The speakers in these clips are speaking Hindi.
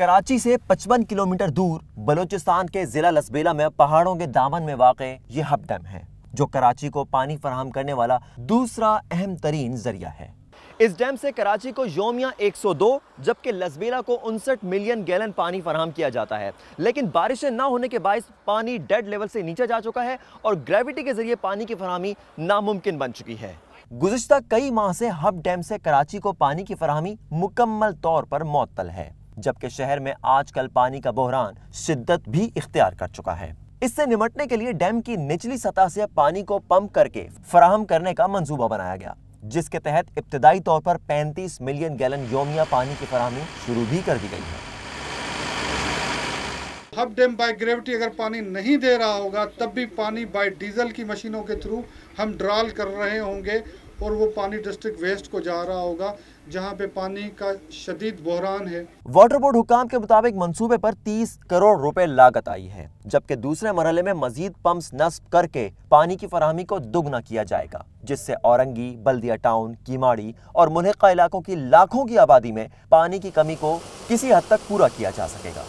कराची से 55 किलोमीटर दूर बलूचिस्तान के जिला लसबेला में पहाड़ों के दामन में वाक़ ये हब डैम है, जो कराची को पानी फराहम करने वाला दूसरा अहम तरीन ज़रिया है। इस डैम से कराची को योमिया 102 जबकि लसबेला को उनसठ मिलियन गैलन पानी फराहम किया जाता है। लेकिन बारिशें ना होने के बायस पानी डेड लेवल से नीचे जा चुका है और ग्रेविटी के ज़रिए पानी की फरहमी नामुमकिन बन चुकी है। गुजशत कई माह से हब डैम से कराची को पानी की फरहमी मुकम्मल तौर पर मअतल है। जबकि शहर में आजकल पानी का बहरान शिद्दत भी इख्तियार कर चुका है। इससे निमटने के लिए डैम की निचली सतह से पानी को पंप करके फराहम करने का मंसूबा बनाया गया, जिसके तहत इब्तदाई तौर पर 35 मिलियन गैलन योमिया पानी की फरहमी शुरू भी कर दी गई है। हब डैम बाय ग्रेविटी अगर पानी नहीं दे रहा होगा, तब भी पानी बाय डीजल की मशीनों के थ्रू हम ड्राल कर रहे होंगे और वो पानी डिस्ट्रिक्ट वेस्ट को जा रहा होगा, जहाँ पे पानी का शदीद बहरान है। वाटर बोर्ड हुकाम के मुताबिक मंसूबे पर 30 करोड़ रुपए लागत आई है, जबकि दूसरे मरहले में मजीद पंप्स नस्ब करके पानी की फरहमी को दुगना किया जाएगा, जिससे औरंगी, बल्दिया टाउन, कीमाड़ी और मुलहका इलाकों की लाखों की आबादी में पानी की कमी को किसी हद तक पूरा किया जा सकेगा।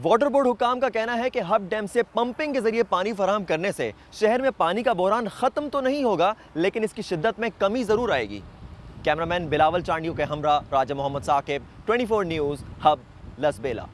वाटर बोर्ड हुकाम का कहना है कि हब डैम से पंपिंग के ज़रिए पानी फराहम करने से शहर में पानी का बहरान ख़त्म तो नहीं होगा, लेकिन इसकी शिद्दत में कमी ज़रूर आएगी। कैमरामैन बिलावल चांडियो के हमरा, राजा मोहम्मद साकिब 24 न्यूज़, हब लसबेला